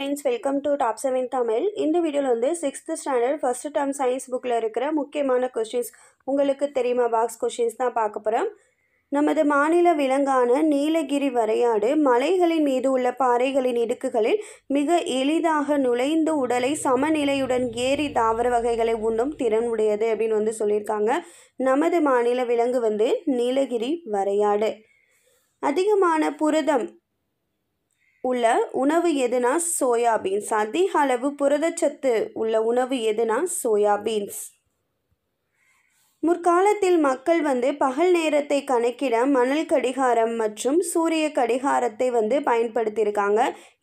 Friends welcome to top seven Tamil இந்த வீடியோவில் வந்து sixth standard first term science புக்கில் இருக்கிற முக்கியமான கொஷின்ஸ் உங்களுக்கு தெரியுமா? பாக்ஸ் கொஷின்ஸ் தான் பார்க்க போகிறோம் நமது மாநில விலங்கான நீலகிரி வரையாடு மலைகளின் மீது உள்ள பாறைகளின் இடுக்குகளில் மிக எளிதாக நுழைந்து உடலை சமநிலையுடன் ஏறி தாவர வகைகளை உண்ணும் திறன் உடையது அப்படின்னு வந்து சொல்லியிருக்காங்க. நமது மாநில விலங்கு வந்து நீலகிரி வரையாடு. அதிகமான புரதம் உள்ள உணவு எதுனா சோயாபீன்ஸ் அதிக அளவு புரதச்சத்து உள்ள உணவு எதுனா சோயாபீன்ஸ் முற்காலத்தில் மக்கள் வந்து பகல் நேரத்தை கணக்கிட மணல் கடிகாரம் மற்றும் சூரிய கடிகாரத்தை வந்து பயன்படுத்தியிருக்காங்க.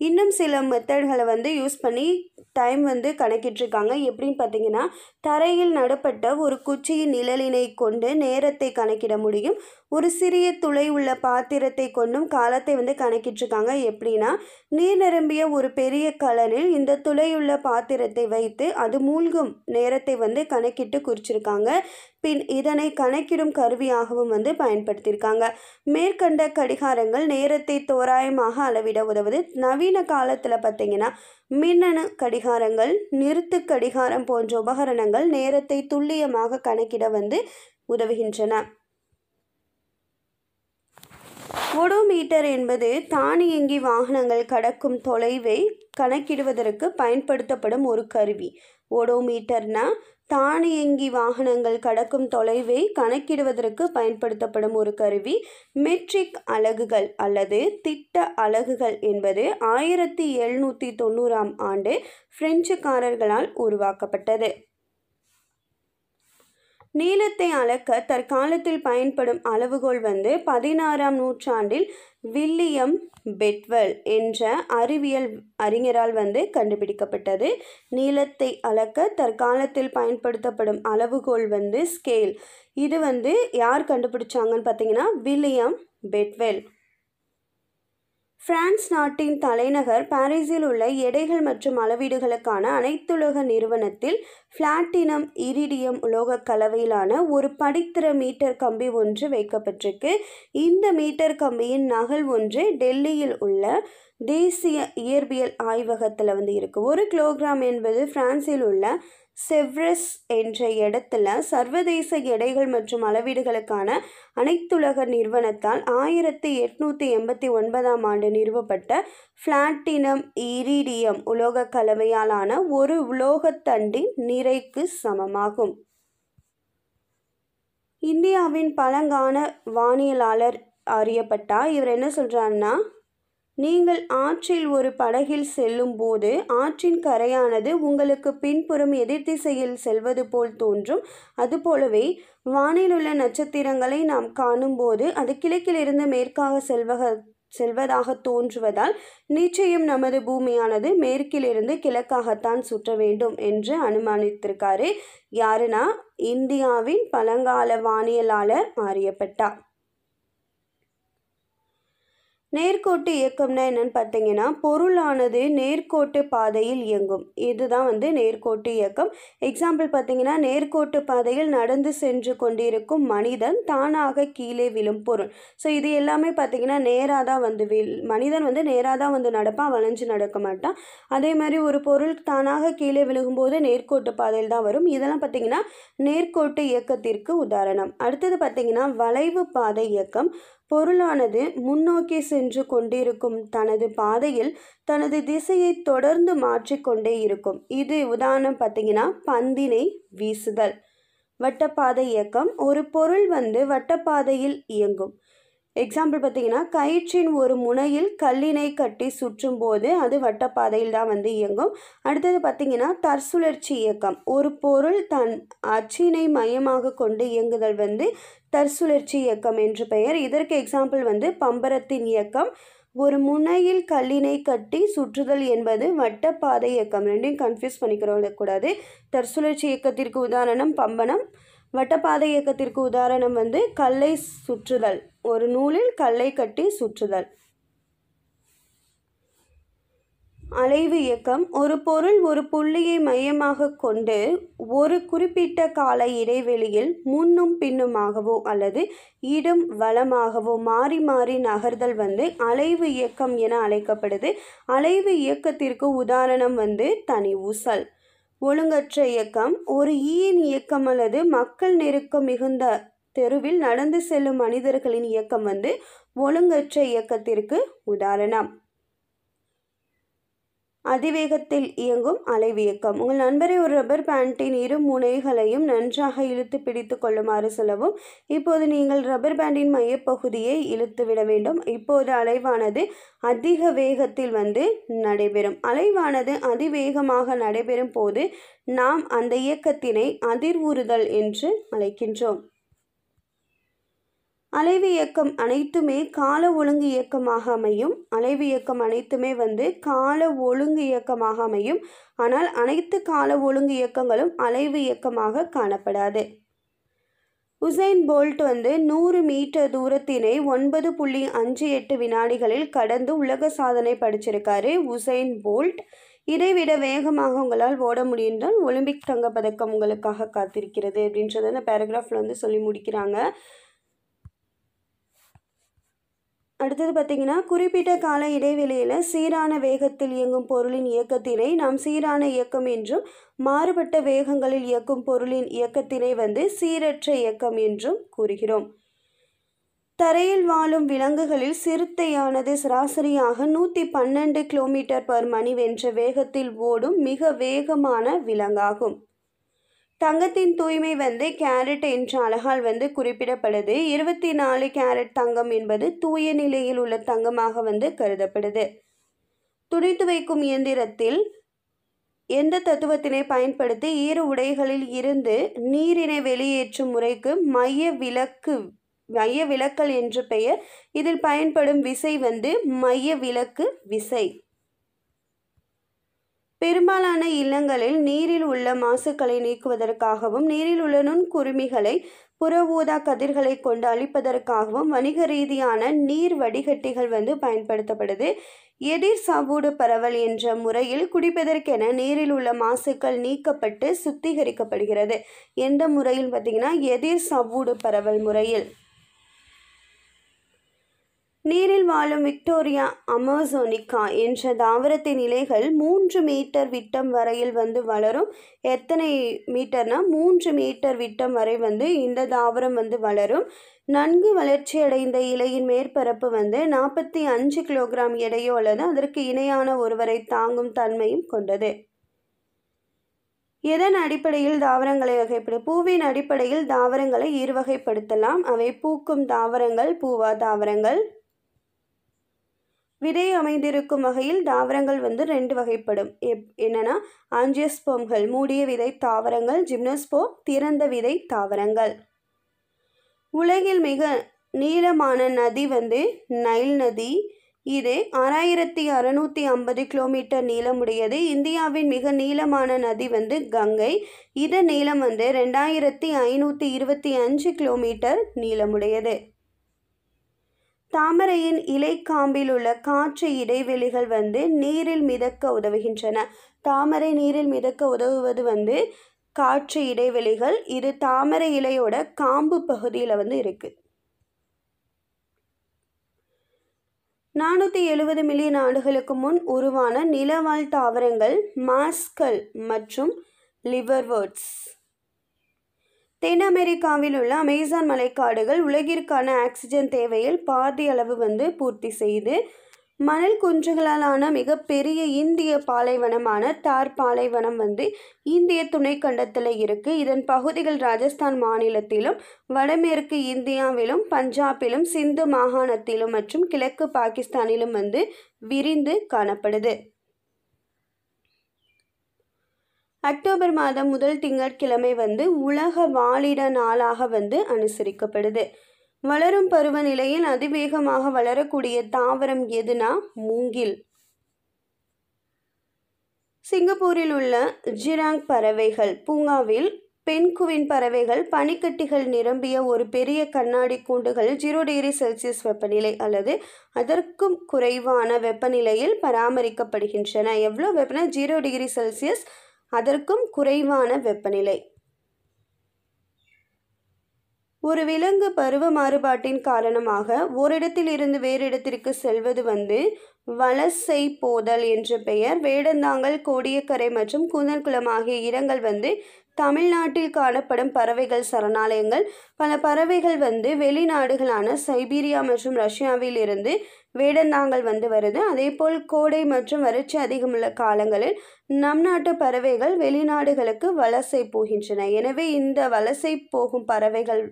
இன்னும் சில மெத்தட்களை வந்து யூஸ் பண்ணி டைம் வந்து கணக்கிட்டிருக்காங்க. எப்படின்னு பார்த்தீங்கன்னா தரையில் நடப்பட்ட ஒரு குச்சியின் நிழலினை கொண்டு நேரத்தை கணக்கிட முடியும். ஒரு சிறிய துளை உள்ள பாத்திரத்தை கொண்டும் காலத்தை வந்து கணக்கிட்டிருக்காங்க. எப்படின்னா நீர் நிரம்பிய ஒரு பெரிய கலனில் இந்த துளையுள்ள பாத்திரத்தை வைத்து அது மூழ்கும் நேரத்தை வந்து கணக்கிட்டு குறிச்சிருக்காங்க. பின் இதனை கணக்கிடும் கருவியாகவும் வந்து பயன்படுத்தியிருக்காங்க. மேற்கண்ட கடிகாரங்கள் நேரத்தை தோராயமாக அளவிட உதவுது. நவீன காலத்தில் பார்த்தீங்கன்னா மின்னணு கடிகாரங்கள் நிறுத்து கடிகாரம் போன்ற உபகரணங்கள் நேரத்தை துல்லியமாக கணக்கிட வந்து உதவுகின்றன. ஒடோமீட்டர் என்பது தானியங்கி வாகனங்கள் கடக்கும் தொலைவை கணக்கிடுவதற்கு பயன்படுத்தப்படும் ஒரு கருவி. ஒடோமீட்டர்னா தானியங்கி வாகனங்கள் கடக்கும் தொலைவை கணக்கிடுவதற்கு பயன்படுத்தப்படும் ஒரு கருவி மெட்ரிக் அலகுகள் அல்லது திட்ட அலகுகள் என்பது ஆயிரத்தி எழுநூற்றி தொண்ணூறாம் ஆண்டு பிரெஞ்சுக்காரர்களால் உருவாக்கப்பட்டது. நீளத்தை அளக்க தற்காலத்தில் பயன்படும் அளவுகோல் வந்து பதினாறாம் நூற்றாண்டில் வில்லியம் பெட்வெல் என்ற அறிவியல் அறிஞரால் வந்து கண்டுபிடிக்கப்பட்டது. நீளத்தை அளக்க தற்காலத்தில் பயன்படுத்தப்படும் அளவுகோல் வந்து ஸ்கேல் இது வந்து யார் கண்டுபிடிச்சாங்கன்னு பார்த்தீங்கன்னா வில்லியம் பெட்வெல். பிரான்ஸ் நாட்டின் தலைநகர் பாரிஸில் உள்ள எடைகள் மற்றும் அளவீடுகளுக்கான அனைத்துலக நிறுவனத்தில் பிளாட்டினம் இரிடியம் உலோக கலவையிலான ஒரு படித்திர மீட்டர் கம்பி ஒன்று வைக்கப்பட்டிருக்கு. இந்த மீட்டர் கம்பியின் நகல் ஒன்று டெல்லியில் உள்ள தேசிய இயற்பியல் ஆய்வகத்தில் வந்து இருக்குது ஒரு கிலோகிராம் என்பது பிரான்சில் உள்ள செவ்ரஸ் என்ற இடத்துல சர்வதேச எடைகள் மற்றும் அளவீடுகளுக்கான அனைத்துலக நிறுவனத்தால் ஆயிரத்தி எட்நூற்றி எண்பத்தி ஒன்பதாம் ஆண்டு நிறுவப்பட்ட பிளாட்டினம் இரிடியம் உலோக கலவையாலான ஒரு உலோகத்தண்டின் நிறைக்கு சமமாகும். இந்தியாவின் பழங்கான வானியலாளர் அறியப்பட்டா இவர் என்ன சொல்கிறாருன்னா நீங்கள் ஆற்றில் ஒரு படகில் செல்லும் போது ஆற்றின் கரையானது உங்களுக்கு பின்புறம் எதிர் திசையில் செல்வது போல் தோன்றும். அதுபோலவே வானில் உள்ள நட்சத்திரங்களை நாம் காணும்போது அது கிழக்கிலிருந்து மேற்காக செல்வக செல்வதாக தோன்றுவதால் நிச்சயம் நமது பூமியானது மேற்கிலிருந்து கிழக்காகத்தான் சுற்ற வேண்டும் என்று அனுமானித்திருக்காரு. யாருன்னா இந்தியாவின் பழங்கால வானியலாளர் ஆரியப்பட்டா நேர்கோட்டு இயக்கம்னா என்னன்னு பார்த்தீங்கன்னா பொருளானது நேர்கோட்டு பாதையில் இயங்கும். இதுதான் வந்து நேர்கோட்டு இயக்கம். எக்ஸாம்பிள் பார்த்தீங்கன்னா நேர்கோட்டு பாதையில் நடந்து சென்று கொண்டிருக்கும் மனிதன் தானாக கீழே விழும் பொருள். ஸோ இது எல்லாமே பார்த்தீங்கன்னா நேராக தான் வந்து வில் மனிதன் வந்து நேராக தான் வந்து நடப்பான் வளைஞ்சு நடக்க மாட்டான். அதே மாதிரி ஒரு பொருள் தானாக கீழே விழுகும்போது நேர்கோட்டு பாதையில் தான் வரும். இதெல்லாம் பார்த்தீங்கன்னா நேர்கோட்டு இயக்கத்திற்கு உதாரணம். அடுத்தது பார்த்தீங்கன்னா வளைவு பாதை இயக்கம். பொருளானது முன்னோக்கி சென்று கொண்டிருக்கும் தனது பாதையில் தனது திசையை தொடர்ந்து மாற்றிக்கொண்டே இருக்கும். இது உதாரணம் பார்த்தீங்கன்னா பந்தினை வீசுதல். வட்டப்பாதை இயக்கம் ஒரு பொருள் வந்து வட்டப்பாதையில் இயங்கும். எக்ஸாம்பிள் பார்த்தீங்கன்னா கயிற்றின் ஒரு முனையில் கல்லினை கட்டி சுற்றும் போது அது வட்டப்பாதையில் தான் வந்து இயங்கும். அடுத்தது பார்த்தீங்கன்னா தற்சுழற்சி இயக்கம். ஒரு பொருள் தன் அச்சினை மையமாக கொண்டு இயங்குதல் வந்து தற்சுழற்சி இயக்கம் என்று பெயர். இதற்கு எக்ஸாம்பிள் வந்து பம்பரத்தின் இயக்கம். ஒரு முனையில் கல்லினை கட்டி சுற்றுதல் என்பது வட்டப்பாதை இயக்கம். ரெண்டையும் கன்ஃபியூஸ் பண்ணிக்கிறோம் கூடாது தற்சுழற்சி இயக்கத்திற்கு உதாரணம் பம்பனம் வட்டப்பாதை இயக்கத்திற்கு உதாரணம் வந்து கல்லை சுற்றுதல். ஒரு நூலில் கல்லை கட்டி சுற்றுதல். அலைவு இயக்கம் ஒரு பொருள் ஒரு புள்ளியை மையமாக கொண்டு ஒரு குறிப்பிட்ட கால இடைவெளியில் முன்னும் பின்னுமாகவோ அல்லது இடும் வளமாகவோ மாறி மாறி நகர்தல் வந்து அலைவு இயக்கம் என அழைக்கப்படுது. அலைவு இயக்கத்திற்கு உதாரணம் வந்து தனி ஊசல். ஒழுங்கற்ற இயக்கம் ஒரு ஈயின் இயக்கம் அல்லது மக்கள் நெருக்கம் மிகுந்த தெருவில் நடந்து செல்லும் மனிதர்களின் இயக்கம் வந்து ஒழுங்கற்ற இயக்கத்திற்கு உதாரணம். அதிவேகத்தில் இயங்கும் அலைவியக்கம். உங்கள் நண்பரை ஒரு ரப்பர் பேண்டின் இரு முனைகளையும் நன்றாக இழுத்து பிடித்து கொள்ளுமாறு சொல்லவும் இப்போது நீங்கள் ரப்பர் பேண்டின் மையப்பகுதியை இழுத்து விட வேண்டும். இப்போது அலைவானது அதிக வேகத்தில் வந்து நடைபெறும். அலைவானது அதிவேகமாக நடைபெறும் போது நாம் அந்த இயக்கத்தினை அதிர்வுறுதல் என்று அழைக்கின்றோம். அலைவு இயக்கம் அனைத்துமே கால ஒழுங்கு இயக்கமாக அமையும். அலைவு இயக்கம் அனைத்துமே வந்து கால ஒழுங்கு இயக்கமாக அமையும். ஆனால் அனைத்து கால ஒழுங்கு இயக்கங்களும் அலைவு இயக்கமாக காணப்படாது. உசைன் போல்ட் வந்து நூறு மீட்டர் தூரத்தினை ஒன்பது புள்ளி அஞ்சு எட்டு வினாடிகளில் கடந்து உலக சாதனை படிச்சிருக்காரு உசைன் போல்ட். இதைவிட வேகமாக உங்களால் ஓட முடியுன்றால் ஒலிம்பிக் தங்கப்பதக்கம் உங்களுக்காக காத்திருக்கிறது அப்படின்றத அந்த பேராகிராஃபில் வந்து சொல்லி முடிக்கிறாங்க. அடுத்தது பார்த்திங்கன்னா குறிப்பிட்ட கால இடைவெளியில் சீரான வேகத்தில் இயங்கும் பொருளின் இயக்கத்தினை நாம் சீரான இயக்கம் என்றும் மாறுபட்ட வேகங்களில் இயக்கும் பொருளின் இயக்கத்தினை வந்து சீரற்ற இயக்கம் என்றும் கூறுகிறோம். தரையில் வாழும் விலங்குகளில் சிறுத்தையானது சராசரியாக நூற்றி பன்னெண்டு கிலோமீட்டர் பர் மணி வென்ற வேகத்தில் ஓடும் மிக வேகமான விலங்காகும். தங்கத்தின் தூய்மை வந்து கேரட் என்ற அழகால் வந்து குறிப்பிடப்படுது. இருபத்தி நாலு கேரட் தங்கம் என்பது தூய நிலையில் உள்ள தங்கமாக வந்து கருதப்படுது. துடைத்து வைக்கும் இயந்திரத்தில் எந்த தத்துவத்தினை பயன்படுத்தி ஈர உடைகளில் இருந்து நீரினை வெளியேற்றும் முறைக்கு மைய விலக்கு மைய விலக்கல் என்று பெயர். இதில் பயன்படும் விசை வந்து மைய விலக்கு விசை. பெரும்பாலான இல்லங்களில் நீரில் உள்ள மாசுக்களை நீக்குவதற்காகவும் நீரில் உள்ள நுண்குருமிகளை புற ஊதா கதிர்களை கொண்டு அழிப்பதற்காகவும் வணிக ரீதியான நீர் வடிகட்டிகள் வந்து பயன்படுத்தப்படுது. எதிர் சாவூடு பரவல் என்ற முறையில் குடிப்பதற்கென நீரில் உள்ள மாசுக்கள் நீக்கப்பட்டு சுத்திகரிக்கப்படுகிறது. எந்த முறையில் பார்த்திங்கன்னா எதிர் சவ்வூடு பரவல் முறையில். நீரில் வாழும் விக்டோரியா அமேசோனிக்கா என்ற தாவரத்தின் இலைகள் மூன்று மீட்டர் விட்டம் வரையில் வந்து வளரும். எத்தனை மீட்டர்னா மூன்று மீட்டர் விட்டம் வரை வந்து இந்த தாவரம் வந்து வளரும். நன்கு வளர்ச்சியடைந்த இலையின் மேற்பரப்பு வந்து நாற்பத்தி அஞ்சு கிலோகிராம் எடையோ அல்லது அதற்கு இணையான ஒருவரை தாங்கும் தன்மையும் கொண்டது. எதன் அடிப்படையில் தாவரங்களை வகைப்படு பூவின் அடிப்படையில் தாவரங்களை இருவகைப்படுத்தலாம். அவை பூக்கும் தாவரங்கள் பூவா தாவரங்கள். விதை அமைந்திருக்கும் வகையில் தாவரங்கள் வந்து ரெண்டு வகைப்படும். எப் என்னென்னா ஆஞ்சியோஸ்போம்கள் மூடிய விதை தாவரங்கள் ஜிம்னோஸ்போம் திறந்த விதை தாவரங்கள். உலகில் மிக நீளமான நதி வந்து நைல் நதி. இது ஆறாயிரத்தி அறநூற்றி ஐம்பது கிலோமீட்டர் நீளமுடையது. இந்தியாவின் மிக நீளமான நதி வந்து கங்கை. இதன் நீளம் வந்து ரெண்டாயிரத்தி ஐநூற்றி இருபத்தி அஞ்சு கிலோமீட்டர் நீளமுடையது. தாமரையின் இலைக்காம்பில் உள்ள காற்று இடைவெளிகள் வந்து நீரில் மிதக்க உதவுகின்றன. தாமரை நீரில் மிதக்க உதவுவது வந்து காற்று இடைவெளிகள். இது தாமரை இலையோட காம்பு பகுதியில் வந்து இருக்குது நானூற்றி எழுபது மில்லியன் ஆண்டுகளுக்கு முன் உருவான நிலவாழ் தாவரங்கள் மாஸ்கல் மற்றும் லிவர்வர்ட்ஸ் தென் அமெரிக்காவில் உள்ள அமேசான் மலைக்காடுகள் உலகிற்கான ஆக்சிஜன் தேவையில் பாதி அளவு வந்து பூர்த்தி செய்து மணல் குன்றுகளாலான மிகப்பெரிய இந்திய பாலைவனமான தார் பாலைவனம் வந்து இந்திய துணைக்கண்டத்தில் இருக்குது இதன் பகுதிகள் ராஜஸ்தான் மாநிலத்திலும் வடமேற்கு இந்தியாவிலும் பஞ்சாபிலும் சிந்து மாகாணத்திலும் மற்றும் கிழக்கு பாகிஸ்தானிலும் வந்து விரிந்து காணப்படுது. அக்டோபர் மாதம் முதல் திங்கட்கிழமை வந்து உலக வாழிட நாளாக வந்து அனுசரிக்கப்படுது. வளரும் பருவநிலையில் அதிவேகமாக வளரக்கூடிய தாவரம் எதுனா மூங்கில். சிங்கப்பூரில் உள்ள ஜிராங் பறவைகள். பூங்காவில் பெண்குவின் பறவைகள் பனிக்கட்டிகள் நிரம்பிய ஒரு பெரிய கண்ணாடி கூண்டுகள் ஜீரோ டிகிரி செல்சியஸ் வெப்பநிலை அல்லது அதற்கும் குறைவான வெப்பநிலையில் பராமரிக்கப்படுகின்றன. எவ்வளோ வெப்பநிலை ஜீரோ டிகிரி செல்சியஸ் அதற்கும் குறைவான வெப்பநிலை. ஒரு விலங்கு பருவ மாறுபாட்டின் காரணமாக ஓரிடத்தில் இருந்து வேறு இடத்திற்கு செல்வது வந்து வலசை போதல் என்ற பெயர். வேடந்தாங்கல் கோடியக்கரை மற்றும் கூந்தல்குளம் ஆகிய இடங்கள் வந்து தமிழ்நாட்டில் காணப்படும் பறவைகள் சரணாலயங்கள். பல பறவைகள் வந்து வெளிநாடுகளான சைபீரியா மற்றும் ரஷ்யாவில் இருந்து வேடந்தாங்கல் வந்து வருது. அதேபோல் கோடை மற்றும் வறட்சி அதிகமுள்ள காலங்களில் நம் நாட்டு பறவைகள் வெளிநாடுகளுக்கு வலசை போகின்றன. எனவே இந்த வலசை போகும் பறவைகள்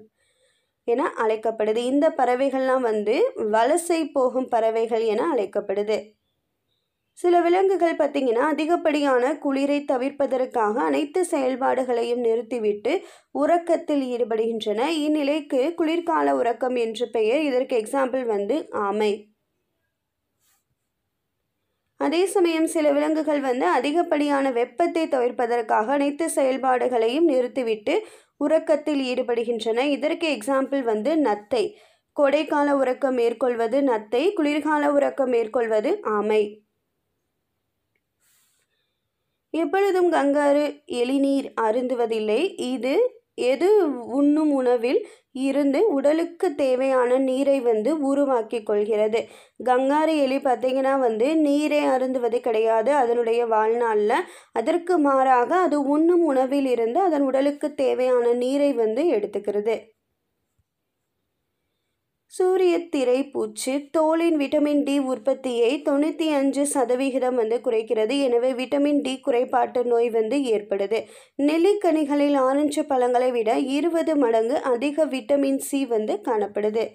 என அழைக்கப்படுது. இந்த பறவைகள்லாம் வந்து வலசை போகும் பறவைகள் என அழைக்கப்படுது. சில விலங்குகள் பார்த்திங்கன்னா அதிகப்படியான குளிரை தவிர்ப்பதற்காக அனைத்து செயல்பாடுகளையும் நிறுத்திவிட்டு உறக்கத்தில் ஈடுபடுகின்றன. இந்நிலைக்கு குளிர்கால உறக்கம் என்று பெயர் இதற்கு எக்ஸாம்பிள் வந்து ஆமை. அதே சமயம் சில விலங்குகள் வந்து அதிகப்படியான வெப்பத்தை தவிர்ப்பதற்காக அனைத்து செயல்பாடுகளையும் நிறுத்திவிட்டு உறக்கத்தில் ஈடுபடுகின்றன. இதற்கு எக்ஸாம்பிள் வந்து நத்தை. கோடைக்கால உறக்கம் மேற்கொள்வது நத்தை குளிர்கால உறக்கம் மேற்கொள்வது ஆமை. எப்பொழுதும் கங்காரு எளிநீர் அருந்துவதில்லை. இது எது உண்ணும் உணவில் இருந்து உடலுக்கு தேவையான நீரை வந்து உருவாக்கி கொள்கிறது? கங்காரு எலி பார்த்திங்கன்னா வந்து நீரை அருந்துவது கிடையாது அதனுடைய வாழ்நாளில். அதற்கு மாறாக அது உண்ணும் உணவில் இருந்து அதன் உடலுக்கு தேவையான நீரை வந்து எடுத்துக்கிறது. சூரிய திரை பூச்சி தோலின் விட்டமின் டி உற்பத்தியை தொண்ணூற்றி அஞ்சு சதவிகிதம் வந்து குறைக்கிறது. எனவே விட்டமின் டி குறைபாட்டு நோய் வந்து ஏற்படுது. நெல்லிக்கனிகளில் ஆரஞ்சு பழங்களை விட இருபது மடங்கு அதிக விட்டமின் சி வந்து காணப்படுது.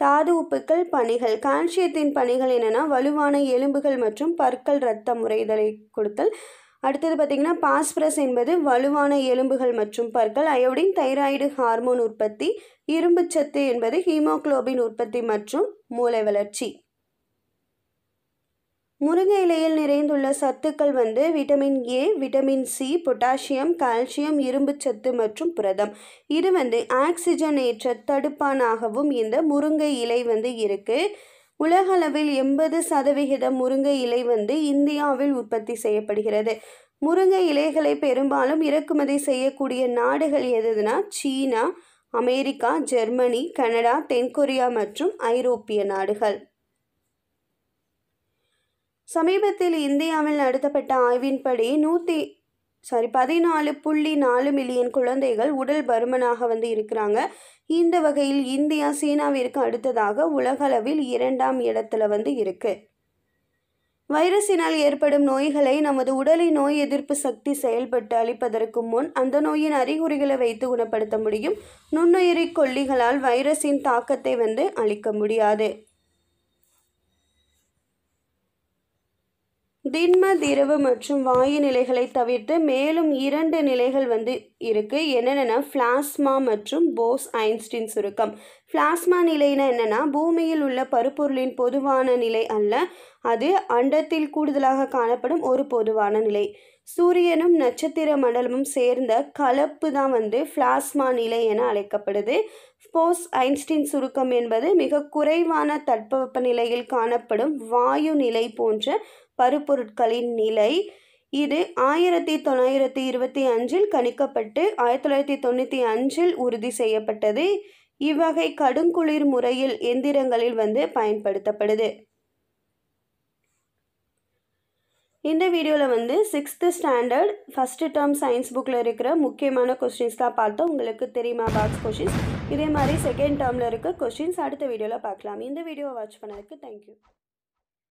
தாது உப்புக்கள் பணிகள் கால்சியத்தின் பணிகள் என்னென்னா வலுவான எலும்புகள் மற்றும் பற்கள் இரத்தம் முறைதலை கொடுத்தல். அடுத்தது பார்த்திங்கன்னா பாஸ்பரஸ் என்பது வலுவான எலும்புகள் மற்றும் பற்கள் அயோடின் தைராய்டு ஹார்மோன் உற்பத்தி இரும்புச்சத்து என்பது ஹீமோக்ளோபின் உற்பத்தி மற்றும் மூளை வளர்ச்சி. முருங்கை இலையில் நிறைந்துள்ள சத்துக்கள் வந்து vitamin A vitamin C potassium calcium இரும்புச்சத்து மற்றும் புரதம். இது வந்து ஆக்சிஜனேற்ற தடுப்பானாகவும் இந்த முருங்கை இலை வந்து இருக்குது உலகளவில் எண்பது சதவிகிதம் முருங்கை இலை வந்து இந்தியாவில் உற்பத்தி செய்யப்படுகிறது. முருங்கை இலைகளை பெரும்பாலும் இறக்குமதி செய்யக்கூடிய நாடுகள் எதுனா சீனா அமெரிக்கா ஜெர்மனி கனடா தென்கொரியா மற்றும் ஐரோப்பிய நாடுகள். சமீபத்தில் இந்தியாவில் நடத்தப்பட்ட ஆய்வின்படி நூற்றி சாரி பதினாலு புள்ளி நாலு மில்லியன் குழந்தைகள் உடல் பருமனாக வந்து இருக்கிறாங்க. இந்த வகையில் இந்தியா சீனாவிற்கு அடுத்ததாக உலகளவில் இரண்டாம் இடத்துல வந்து இருக்கு. வைரஸினால் ஏற்படும் நோய்களை நமது உடலின் நோய் எதிர்ப்பு சக்தி செயல்பட்டு அளிப்பதற்கு முன் அந்த நோயின் அறிகுறிகளை வைத்து குணப்படுத்த முடியும். நுண்ணுயிரி கொல்லிகளால் வைரஸின் தாக்கத்தை வந்து அளிக்க முடியாது. திண்ம திரவ மற்றும் வாயு நிலைகளை தவிர்த்து மேலும் இரண்டு நிலைகள் வந்து இருக்குது என்னென்னா பிளாஸ்மா மற்றும் போஸ் ஐன்ஸ்டீன் சுருக்கம். பிளாஸ்மா நிலைனா என்னென்னா பூமியில் உள்ள பருப்பொருளின் பொதுவான நிலை அல்ல. அது அண்டத்தில் கூடுதலாக காணப்படும் ஒரு பொதுவான நிலை. சூரியனும் நட்சத்திர மண்டலமும் சேர்ந்த கலப்பு தான் வந்து பிளாஸ்மா நிலை என அழைக்கப்படுது. போஸ் ஐன்ஸ்டீன் சுருக்கம் என்பது மிக குறைவான தட்பவெப்ப நிலையில் காணப்படும் வாயு நிலை போன்ற பருப்பொருட்களின் நிலை. இது ஆயிரத்தி தொள்ளாயிரத்தி இருபத்தி அஞ்சில் கணிக்கப்பட்டு ஆயிரத்தி தொள்ளாயிரத்தி தொண்ணூற்றி அஞ்சில் உறுதி செய்யப்பட்டது. இவ்வகை கடுங்குளிர் முறையில் எந்திரங்களில் வந்து பயன்படுத்தப்படுது. இந்த வீடியோவில் வந்து sixth standard first term science புக்கில் இருக்கிற முக்கியமான கொஸ்டின்ஸ் தான் பார்த்தோம். உங்களுக்கு தெரியுமா பாக்ஸ் கொஷின்ஸ் இதே மாதிரி செகண்ட் டேர்மில் இருக்க கொஷின்ஸ் அடுத்த வீடியோவில் பார்க்கலாம். இந்த வீடியோவை வாட்ச் பண்ணதுக்கு தேங்க்யூ